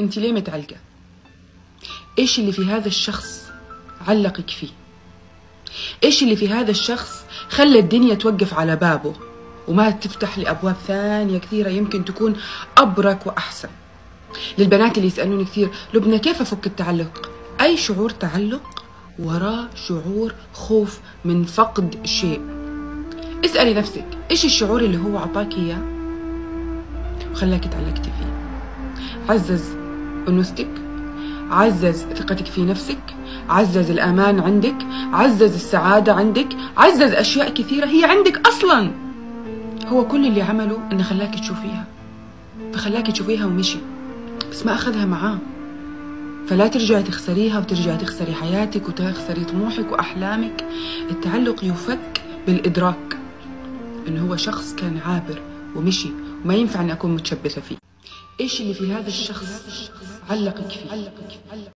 انت ليه متعلقة؟ إيش اللي في هذا الشخص علقك فيه؟ إيش اللي في هذا الشخص خلى الدنيا توقف على بابه وما تفتح لي أبواب ثانية كثيرة يمكن تكون أبرك وأحسن؟ للبنات اللي يسألوني كثير لبنى كيف أفك التعلق؟ أي شعور تعلق؟ وراه شعور خوف من فقد شيء. اسألي نفسك إيش الشعور اللي هو أعطاك إياه وخلاك تعلقتي فيه؟ عزز انوثتك عزز ثقتك في نفسك عزز الأمان عندك عزز السعادة عندك عزز أشياء كثيرة هي عندك أصلا. هو كل اللي عمله إنه خلاك تشوفيها فخلاك تشوفيها ومشي بس ما أخذها معاه. فلا ترجعي تخسريها وترجعي تخسري حياتك وتخسري طموحك وأحلامك. التعلق يفك بالإدراك إنه هو شخص كان عابر ومشي وما ينفع إني أكون متشبثة فيه. إيش اللي في هذا الشخص علقك فيه؟